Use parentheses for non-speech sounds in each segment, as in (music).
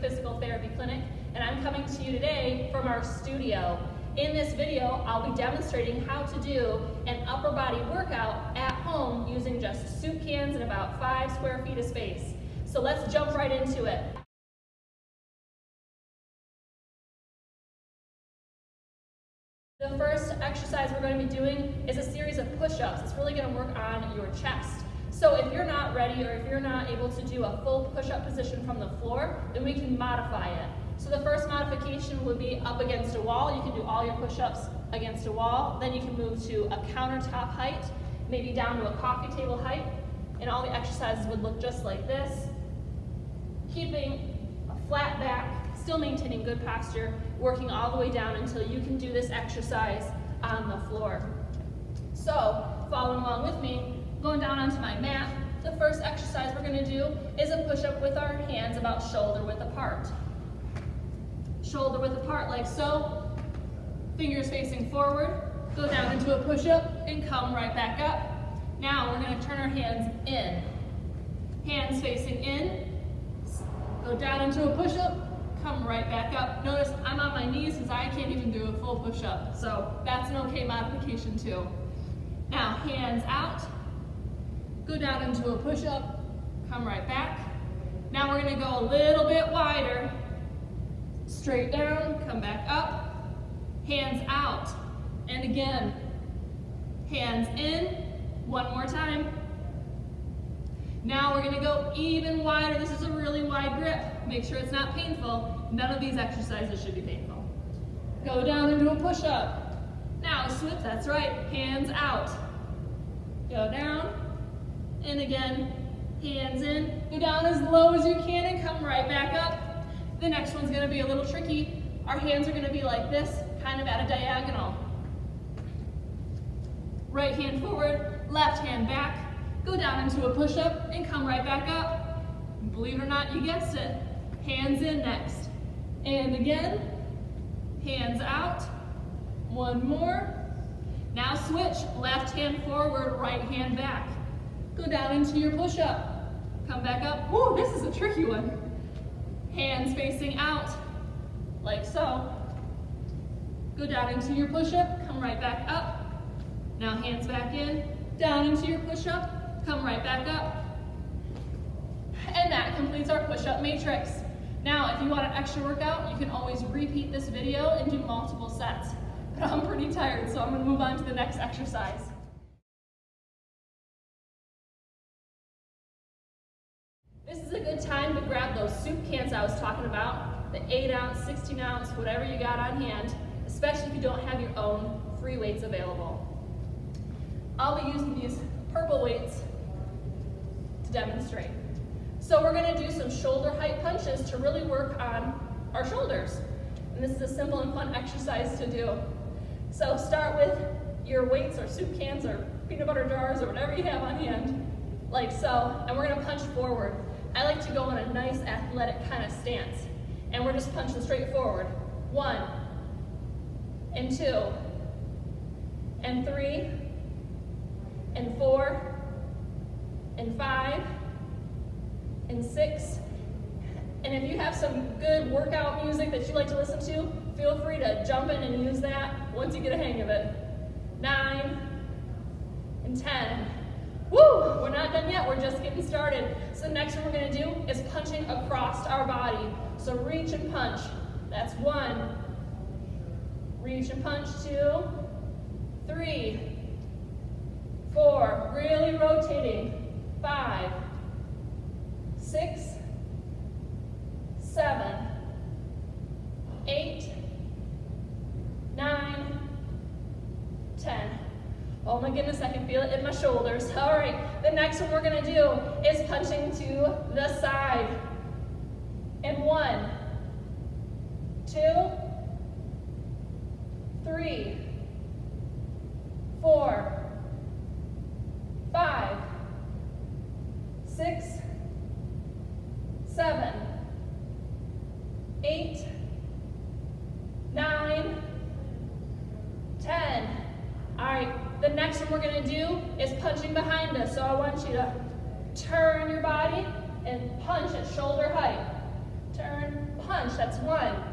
Physical Therapy Clinic, and I'm coming to you today from our studio. In this video, I'll be demonstrating how to do an upper body workout at home using just soup cans and about five square feet of space. So let's jump right into it. The first exercise we're going to be doing is a series of push-ups. It's really going to work on your chest. So if you're not ready or if you're not able to do a full push-up position from the floor, then we can modify it. So the first modification would be up against a wall. You can do all your push-ups against a wall. Then you can move to a countertop height, maybe down to a coffee table height. And all the exercises would look just like this. Keeping a flat back, still maintaining good posture, working all the way down until you can do this exercise on the floor. So, following along with me, Going down onto my mat, the first exercise we're gonna do is a push-up with our hands about shoulder width apart. Shoulder width apart like so, fingers facing forward, go down into a push-up and come right back up. Now we're gonna turn our hands in. Hands facing in, go down into a push-up, come right back up. Notice I'm on my knees because I can't even do a full push-up, so that's an okay modification too. Now hands out, Go down into a push-up, come right back. Now we're gonna go a little bit wider. Straight down, come back up. Hands out. And again, hands in. One more time. Now we're gonna go even wider. This is a really wide grip. Make sure it's not painful. None of these exercises should be painful. Go down into a push-up. Now switch, that's right, hands out. Go down, and again, hands in, go down as low as you can and come right back up. The next one's gonna be a little tricky. Our hands are gonna be like this, kind of at a diagonal. Right hand forward, left hand back, go down into a push-up and come right back up. Believe it or not, you guessed it. Hands in next. And again, hands out. One more. Now switch, left hand forward, right hand back. Go down into your push-up. Come back up. Ooh, this is a tricky one. Hands facing out, like so. Go down into your push-up, come right back up. Now hands back in, down into your push-up, come right back up. And that completes our push-up matrix. Now, if you want an extra workout, you can always repeat this video and do multiple sets. But I'm pretty tired, so I'm gonna move on to the next exercise. Cans I was talking about, the 8 ounce, 16 ounce, whatever you got on hand, especially if you don't have your own free weights available. I'll be using these purple weights to demonstrate. So we're gonna do some shoulder height punches to really work on our shoulders. And this is a simple and fun exercise to do. So start with your weights or soup cans or peanut butter jars or whatever you have on hand, like so, and we're gonna punch forward. I like to go in a nice athletic kind of stance. And we're just punching straight forward. One, and two, and three, and four, and five, and six. And if you have some good workout music that you like to listen to, feel free to jump in and use that once you get a hang of it. Nine, and 10, Woo! We're not done yet, we're just getting started. So the next one we're gonna do is punching across our body. So reach and punch. That's one. Reach and punch, two, three, four, really rotating, five, six, seven, eight, nine, ten. My goodness, I can feel it in my shoulders. (laughs) All right, the next one we're gonna do is punching to the side. And one, two, three, four, is punching behind us. So I want you to turn your body and punch at shoulder height. Turn, punch, that's one.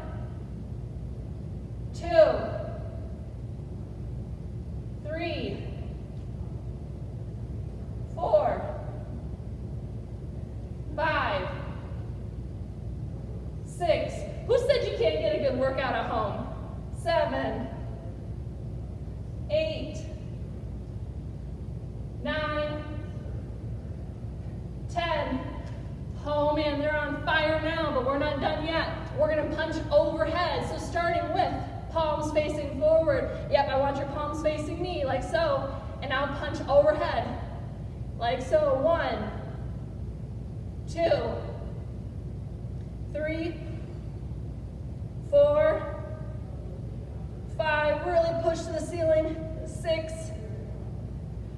But we're not done yet. We're gonna punch overhead. So starting with palms facing forward. Yep, I want your palms facing me, like so. And now punch overhead, like so. One, two, three, four, five. Really push to the ceiling. Six,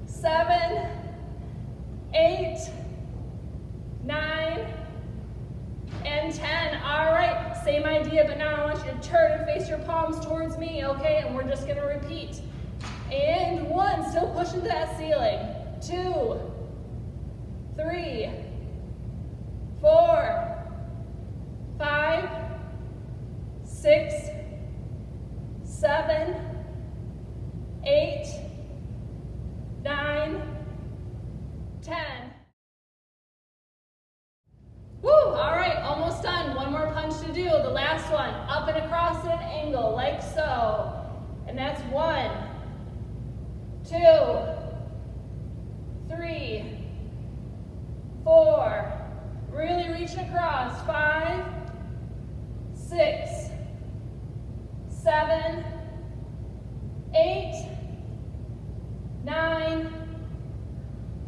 seven, eight, same idea, but now I want you to turn and face your palms towards me, okay? And we're just gonna repeat. And one, still pushing to that ceiling. Two, three, four, five, six, seven, eight, nine, ten. Woo, all right, almost done. One more punch to do. The last one, up and across at an angle, like so. And that's one, two, three, four. Really reaching across. Five, six, seven, eight, nine,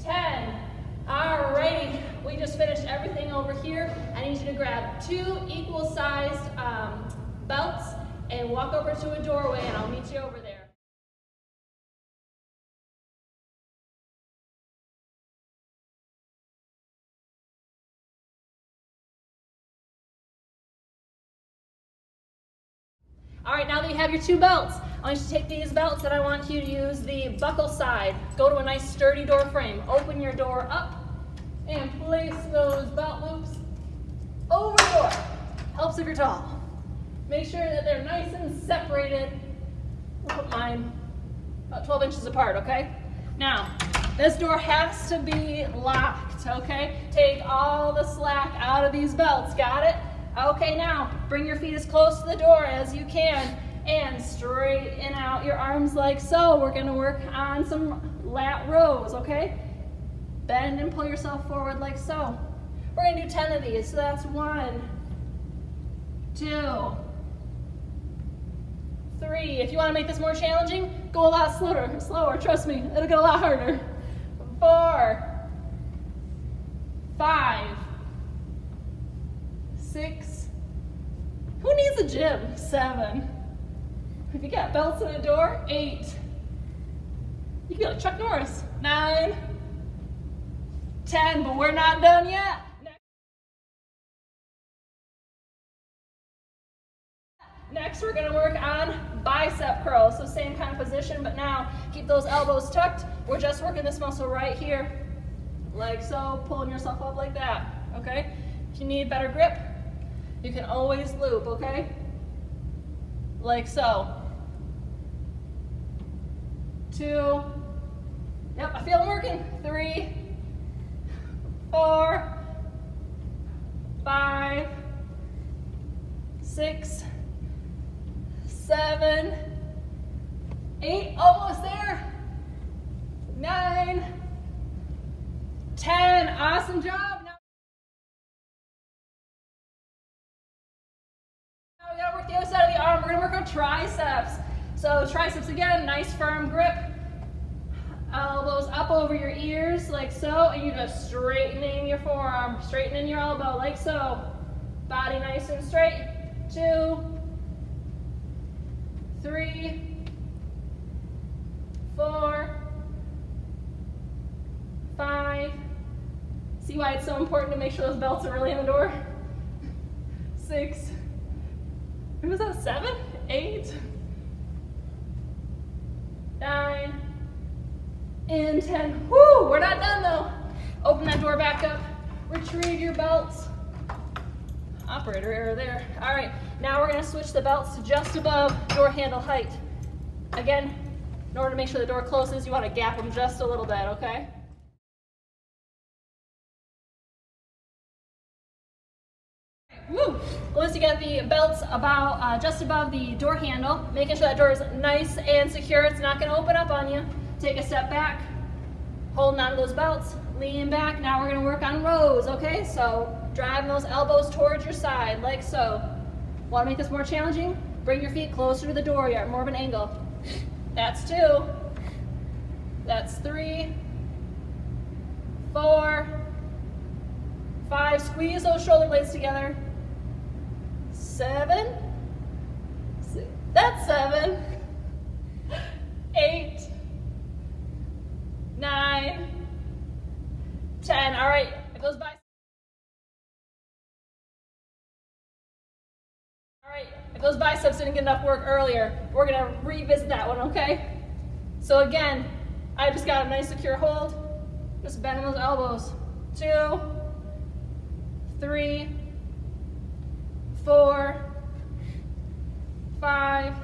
ten. Alrighty, we just finished everything over here. I need you to grab two equal sized um, belts and walk over to a doorway and I'll meet you over there. Right, now that you have your two belts, I want you to take these belts and I want you to use the buckle side. Go to a nice sturdy door frame. Open your door up and place those belt loops over the door. Helps if you're tall. Make sure that they're nice and separated. I'll put mine about 12 inches apart, okay? Now, this door has to be locked, okay? Take all the slack out of these belts, got it? Okay, now bring your feet as close to the door as you can and straighten out your arms like so. We're gonna work on some lat rows, okay? Bend and pull yourself forward like so. We're gonna do 10 of these. So that's one, two, three. If you wanna make this more challenging, go a lot slower, slower, trust me, it'll get a lot harder. Four, five, six. Who needs a gym? Seven. If you got belts in a door, eight. You can be like Chuck Norris. Nine. Ten, but we're not done yet. Next, we're gonna work on bicep curls. So same kind of position, but now keep those elbows tucked. We're just working this muscle right here, like so, pulling yourself up like that, okay? If you need better grip, you can always loop, okay? Like so. Two. Yep, I feel them working. Three, four, five, six, seven, eight, almost there. Nine, ten. Awesome job. Gonna work on triceps. So triceps again, nice firm grip. Elbows up over your ears like so, and you're just straightening your forearm, straightening your elbow like so. Body nice and straight. Two, three, four, five. See why it's so important to make sure those belts are really in the door? Six, who was that, seven, eight, nine, and 10. Woo, we're not done though. Open that door back up, retrieve your belts. operator error there. All right, now we're gonna switch the belts to just above door handle height. Again, in order to make sure the door closes, you wanna gap them just a little bit, okay? Once you get the belts about uh, just above the door handle, making sure that door is nice and secure. It's not gonna open up on you. Take a step back, holding onto those belts, lean back. Now we're gonna work on rows, okay? So driving those elbows towards your side, like so. Wanna make this more challenging? Bring your feet closer to the door You're at more of an angle. That's two. That's three. Four. Five. Squeeze those shoulder blades together seven, six, that's seven, eight, nine, ten. All right, it goes by. All right, if those biceps didn't get enough work earlier, we're gonna revisit that one, okay? So again, I just got a nice secure hold. Just bending those elbows. Two, three, four, five,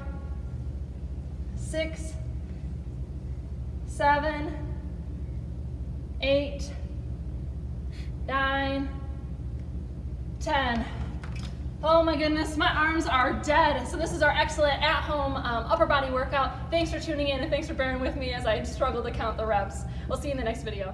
six, seven, eight, nine, ten. Oh my goodness, my arms are dead. So this is our excellent at-home um, upper body workout. Thanks for tuning in and thanks for bearing with me as I struggle to count the reps. We'll see you in the next video.